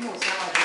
木箱